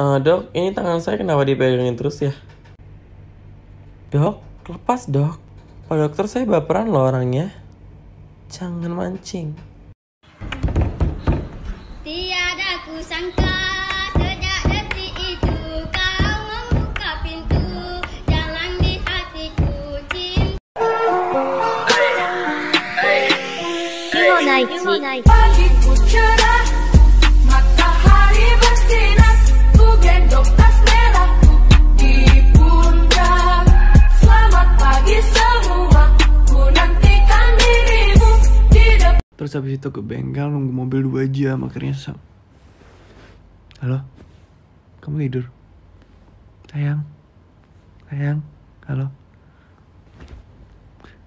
Eh, dok, ini tangan saya kenapa dipegangin terus ya? Dok, lepas dok. Pak dokter saya baperan loh orangnya. Jangan mancing. Tiada kusangka sejak detik itu kau membuka pintu jalan di hatiku cinta. Terus habis itu ke bengkel nunggu mobil dua jam akhirnya sam. Halo? Kamu tidur? Sayang? Sayang? Halo?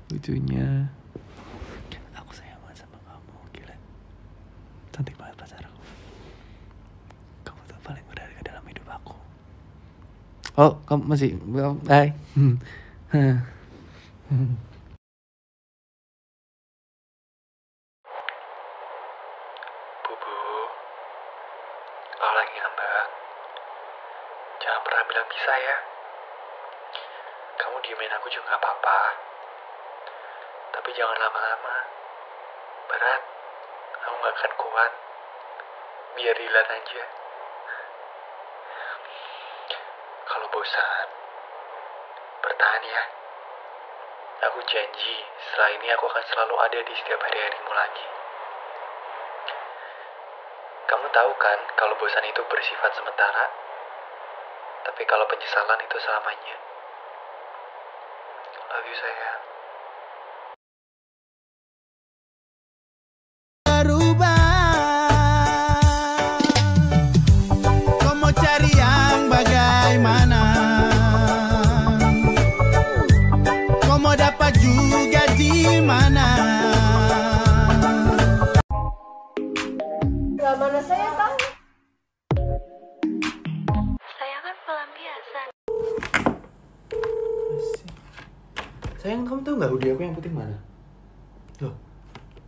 Lucunya Aku sayang banget sama kamu Gila Cantik banget pacar aku Kamu tuh paling berharga dalam hidup aku Oh, kamu masih? Hai Bubu, kalau lagi ngambek, jangan pernah bilang bisa ya. Kamu diemin aku juga gak apa-apa. Tapi jangan lama-lama. Berat, aku gak akan kuat. Biar dilihat aja. Kalau bosan, bertahan ya. Aku janji, setelah ini aku akan selalu ada di setiap hari-harimu lagi. Kamu tahu kan kalau bosan itu bersifat sementara, tapi kalau penyesalan itu selamanya. Love you sayang. Sayang, kamu tahu nggak hoodie aku yang putih mana? Loh,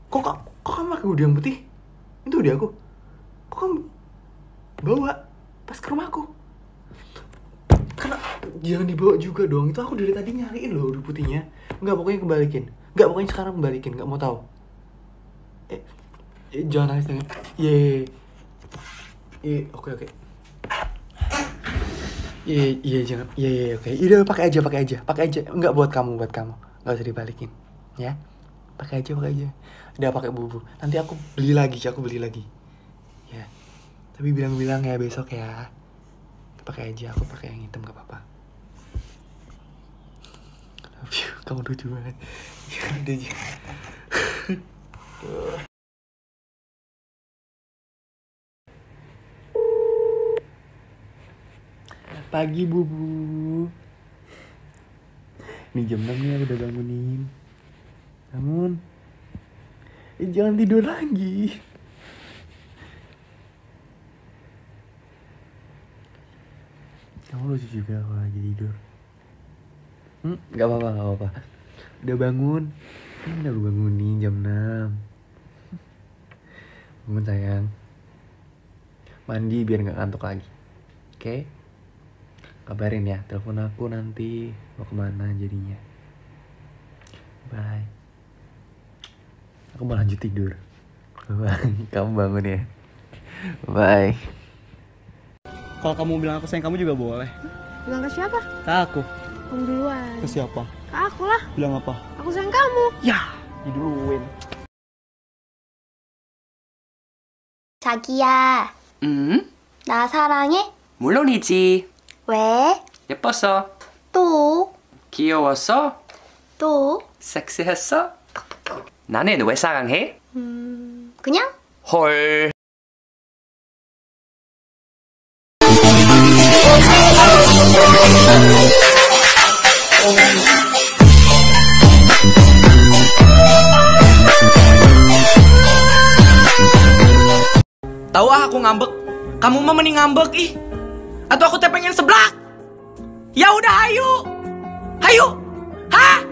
kok kok, kok kamu pakai hoodie yang putih? Itu hoodie aku. Kok kamu bawa pas ke rumahku? Karena jangan dibawa juga dong. Itu aku dari tadi nyariin loh hoodie putihnya. Nggak pokoknya kembalikin. Nggak pokoknya sekarang kembalikin. Nggak mau tahu. Eh, eh jangan nangis nangis. Ye, oke oke. Iya, iya jangan. Iya, iya, oke. Udah pakai aja, pakai aja, pakai aja. Enggak buat kamu, buat kamu. Enggak usah dibalikin, ya. Pakai aja, pakai aja. Udah pakai bubu. Nanti aku beli lagi, aku beli lagi. Ya. Tapi bilang-bilang ya besok ya. Pakai aja, aku pakai yang hitam gak apa-apa. Kamu lucu banget. Ya udah. Pagi bubu. Ini jam 6 ya udah bangunin. Bangun. Eh, jangan tidur lagi. Kamu lucu juga kalau lagi tidur. Hmm, gak apa-apa, apa-apa. Udah bangun. Ini udah gue bangunin jam 6. Bangun sayang. Mandi biar gak ngantuk lagi. Oke? Kabarin ya, telepon aku nanti mau kemana jadinya. Bye. Aku mau lanjut tidur. Bye. Kamu bangun ya. Bye. Kalau kamu bilang aku sayang kamu juga boleh. Bilang ke siapa? Ke aku. Kamu duluan. Ke siapa? Ke aku lah. Bilang apa? Aku sayang kamu. Ya, diduluin. 자기야, 음, 나 사랑해? 물론이지. 왜? 예뻤어. 또? 귀여웠어. 또? 섹시했어. 나는 왜 사랑해? 음, 그냥? 헐. Tahu ah aku ngambek. Kamu mah mending ngambek ih. Atau aku teh pengen seblak? Ya udah ayu, ayu, ha?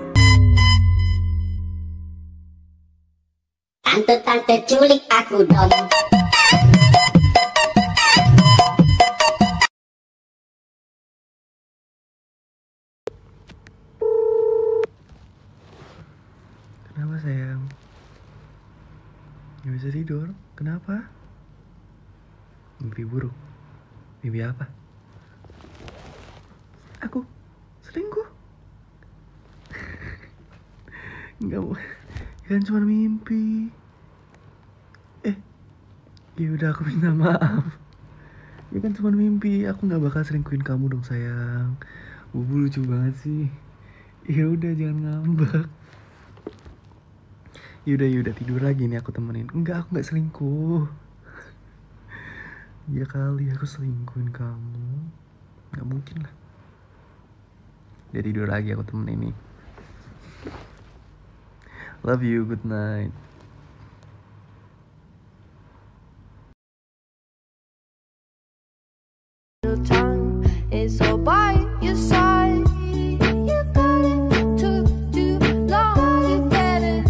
Tante-tante culik aku dong. Kenapa sayang? Gak bisa tidur? Kenapa? Mimpi buruk? Mimpi apa? Aku selingkuh. Enggak mau. Kan cuma mimpi. Eh, ya udah aku minta maaf. Ya kan cuma mimpi. Aku nggak bakal selingkuhin kamu dong sayang. Bubu lucu banget sih. Ya udah jangan ngambek. Yaudah yaudah tidur lagi nih aku temenin. Enggak aku nggak selingkuh. Ya kali aku selingkuhin kamu. Nggak mungkin lah. Dia tidur lagi aku temenin nih. Love you, good night. time is all by your side. You got it took too long, you get it.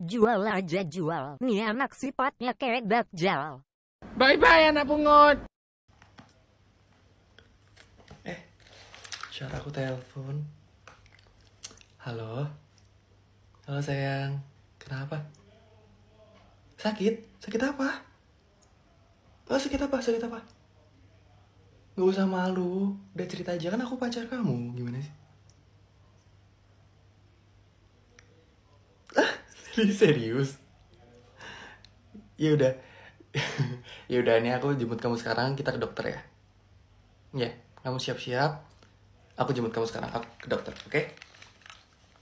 Jual aja jual. Nih anak sifatnya kayak dakjal. Bye-bye anak pungut. Syar aku telepon. Halo. Halo sayang. Kenapa? Sakit? Sakit apa? Oh, sakit apa? Sakit apa? Gak usah malu. Udah cerita aja kan aku pacar kamu. Gimana sih? Ah, serius? Ya udah. ya udah ini aku jemput kamu sekarang kita ke dokter ya. Ya, kamu siap-siap. Aku jemput kamu sekarang aku ke dokter, oke?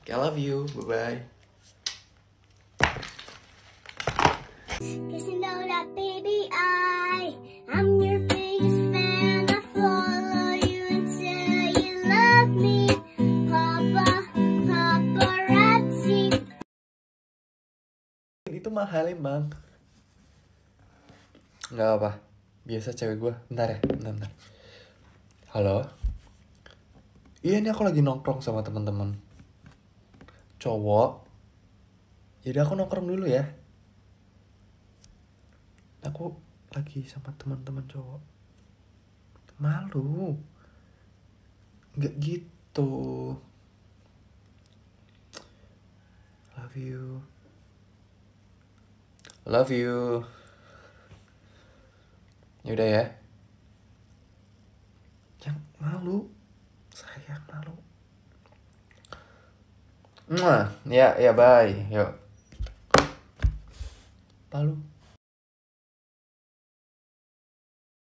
Oke, I love you. Bye bye. Cause you know that baby I I'm your biggest fan I follow you until you love me Papa, paparazzi Itu mahal emang. Nggak apa. Biasa cewek gue. Bentar ya, bentar, bentar. Halo? Iya ini aku lagi nongkrong sama teman-teman. Cowok. Jadi aku nongkrong dulu ya. Aku lagi sama teman-teman cowok. Malu. Nggak gitu. Love you. Love you. Yaudah ya. Jangan malu. Sayang malu. Mwah. Ya, ya bye. Yuk. Lalu.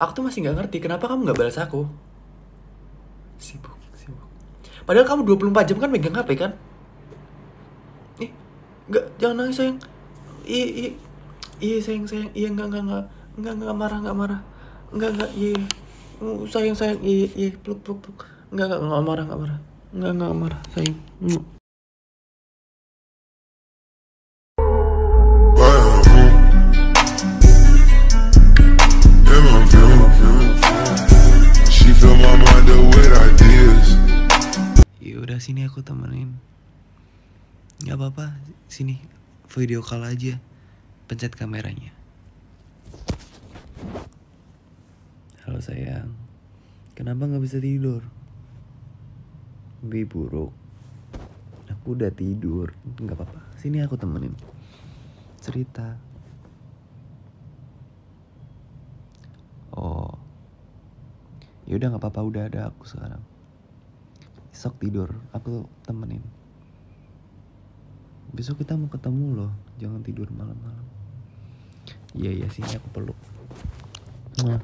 Aku tuh masih nggak ngerti kenapa kamu nggak balas aku. Sibuk, sibuk. Padahal kamu 24 jam kan megang HP kan? Ih, nggak, jangan nangis sayang. Iya, iya, iya sayang, sayang. Iya, nggak, nggak, nggak, nggak, nggak marah, nggak marah. Nggak, nggak, iya. Uh, sayang, sayang, iya, iya, peluk, peluk, peluk. Nggak, nggak, nggak marah, nggak marah. Nggak, nggak marah, sayang. Ya udah sini aku temenin. Gak apa-apa, sini video call aja. Pencet kameranya. Halo sayang, kenapa nggak bisa tidur? Mimpi buruk. Aku udah tidur, nggak apa-apa. Sini aku temenin. Cerita. Oh, ya udah nggak apa-apa. Udah ada aku sekarang. Besok tidur. Aku temenin. Besok kita mau ketemu loh. Jangan tidur malam-malam. Iya iya. Sini aku peluk. Mwah.